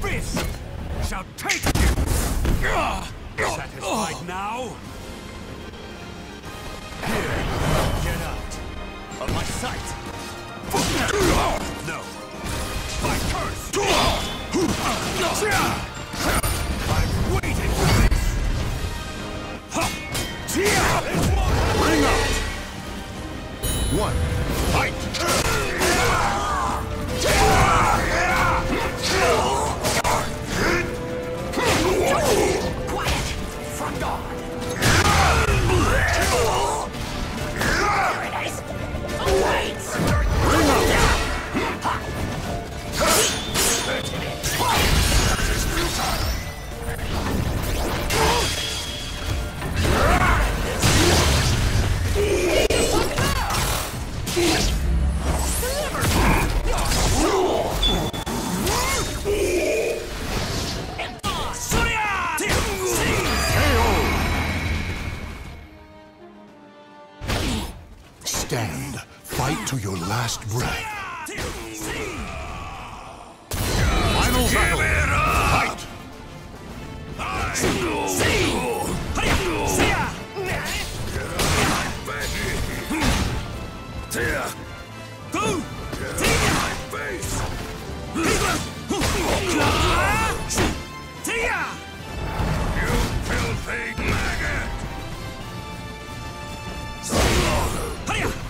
abyss shall take you! Satisfied now? Here, get out! Of my sight! No! My curse! I've waited for this! Bring out! One! Fight! Front guard! Stand. Fight to your last breath. Final battle. Fight!